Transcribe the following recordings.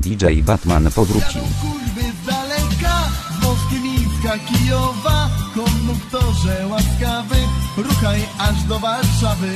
DJ Batman powrócił. kurwy z daleka, z Moskwińska, Kijowa, konduktorze łaskawy, ruchaj aż do Warszawy.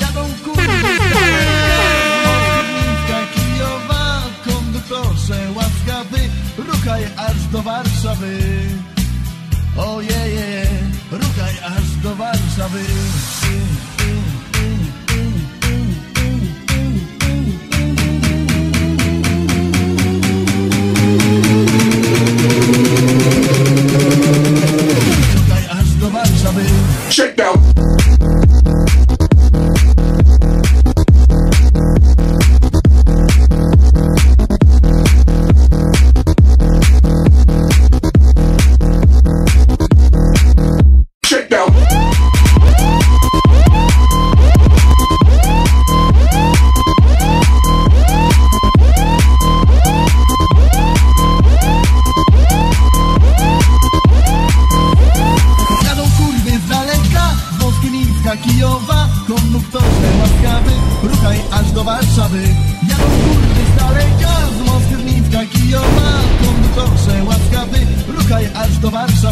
Jadą kurwy daleka, z Moskwińska, Kijowa, konduktorze łaskawy, ruchaj aż do Warszawy. Ojeje, ruchaj aż do Warszawy. shakedown.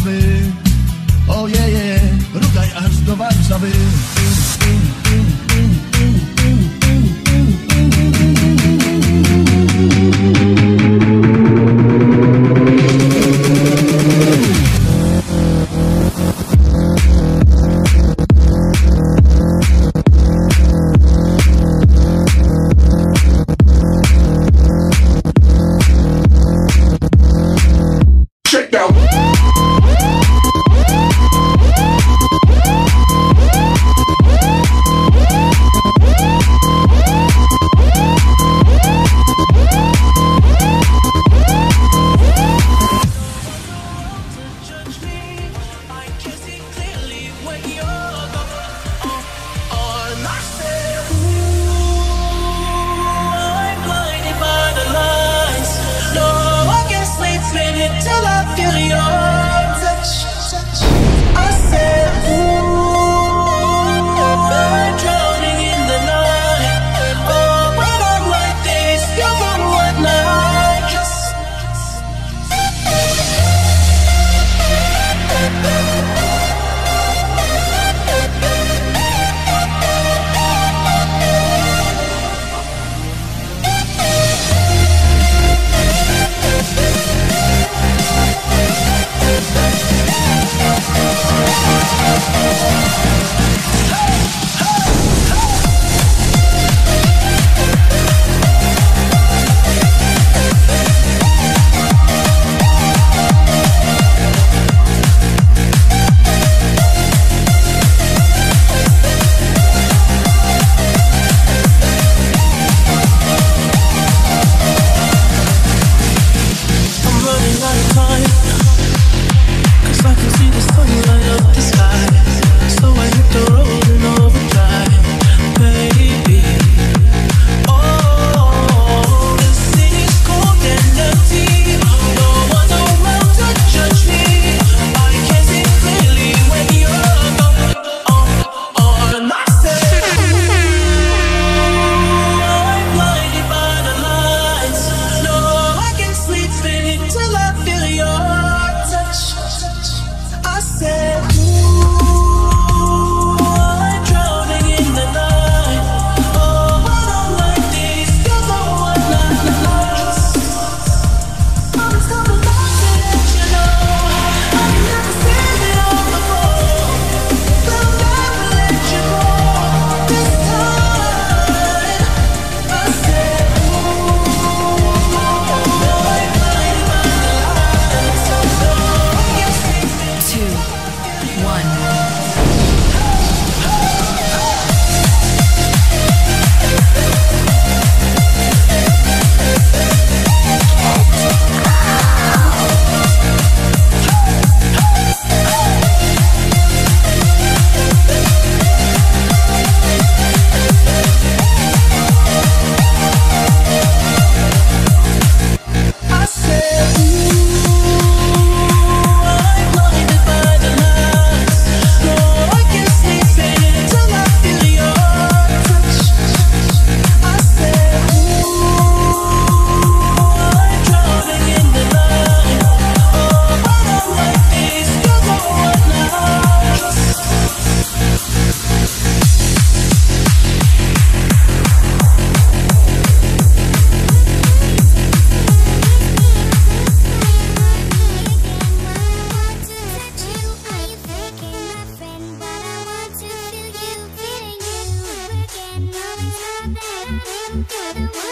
Warszawy. Ojeje, rugaj aż do Warszawy.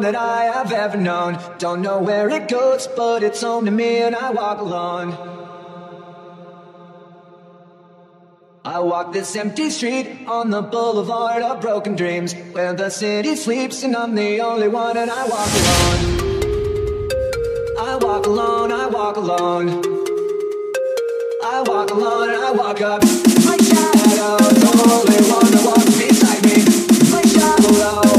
that I have ever known. Don't know where it goes, but it's home to me and I walk alone. I walk this empty street on the boulevard of broken dreams where the city sleeps and I'm the only one and I walk alone. I walk alone, I walk alone. I walk alone and I walk up. My shadow's the only one that walks beside me. My shadow.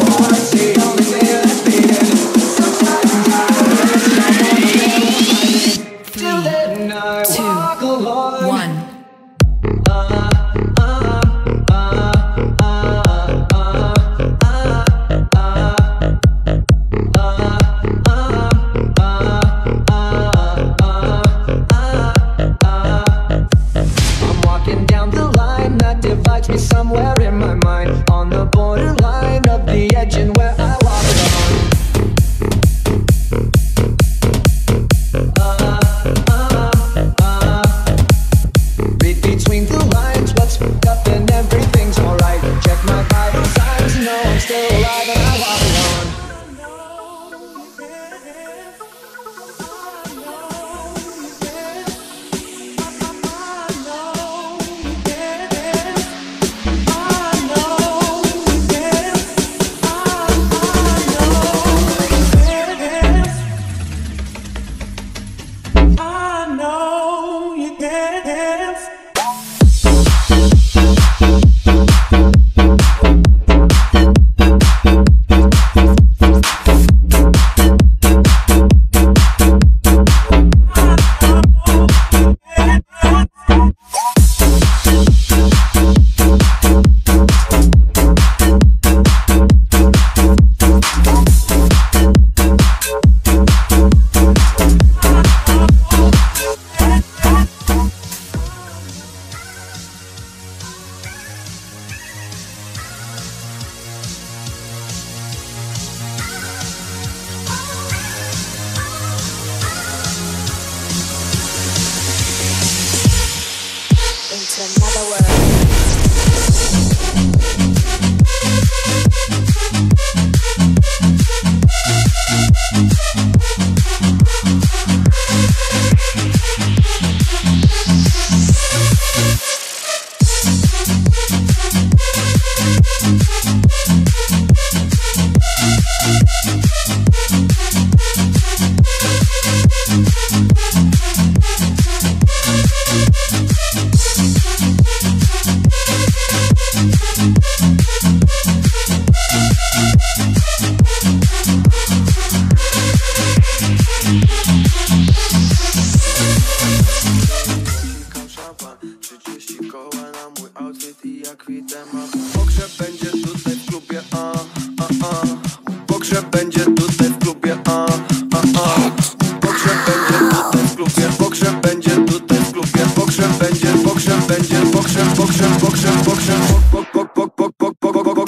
pogrzeb, pogrzeb, pogrzeb, pogrzeb, pogrzeb, pogrzeb, pogrzeb, pogrzeb, pogrzeb, pogrzeb, pogrzeb,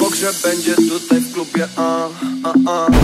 pogrzeb, pogrzeb, pogrzeb, pogrzeb, pogrzeb, pogrzeb, pogrzeb, pogrzeb,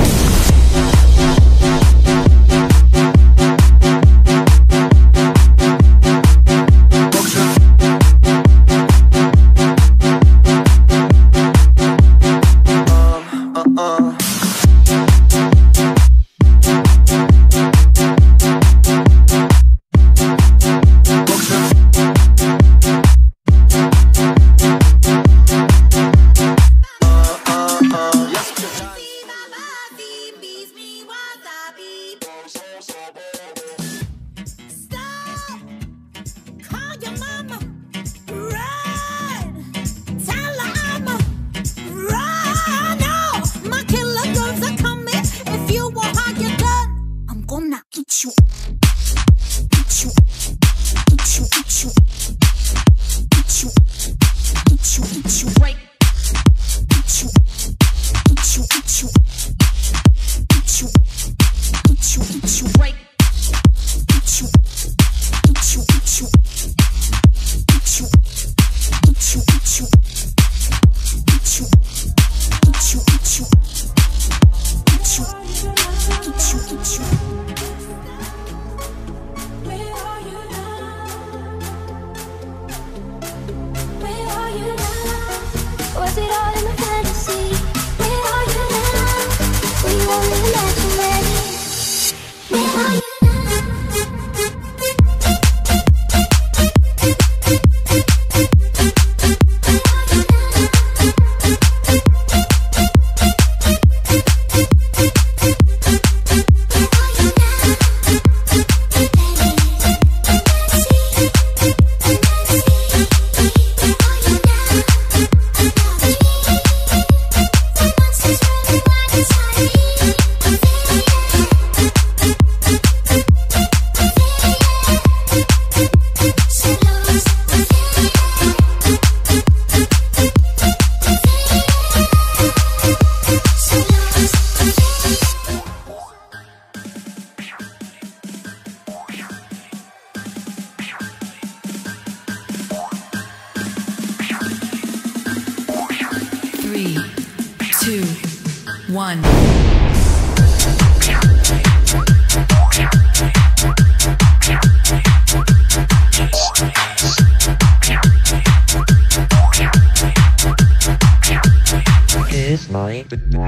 the,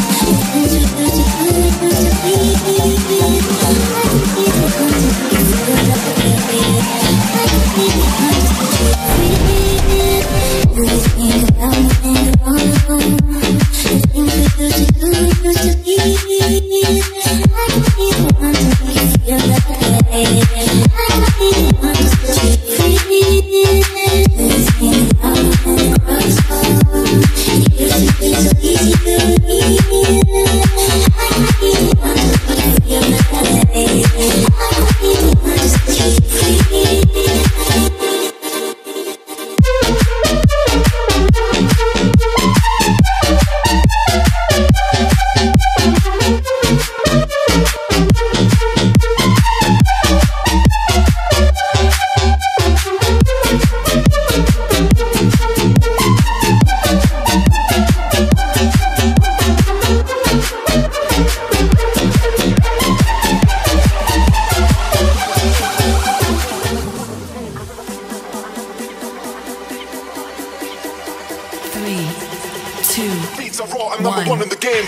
two, beats are raw. I'm number one in the game.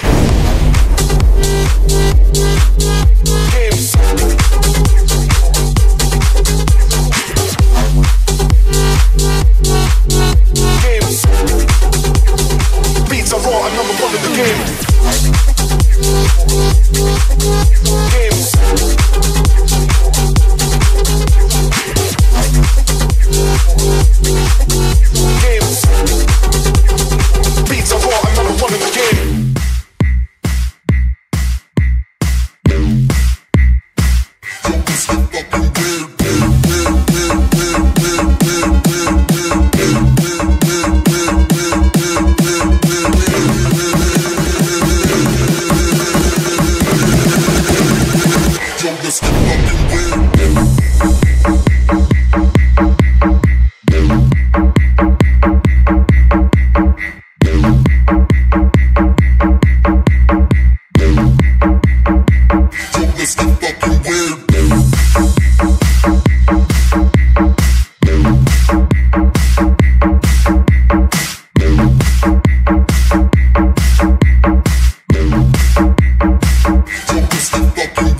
you, fuck you.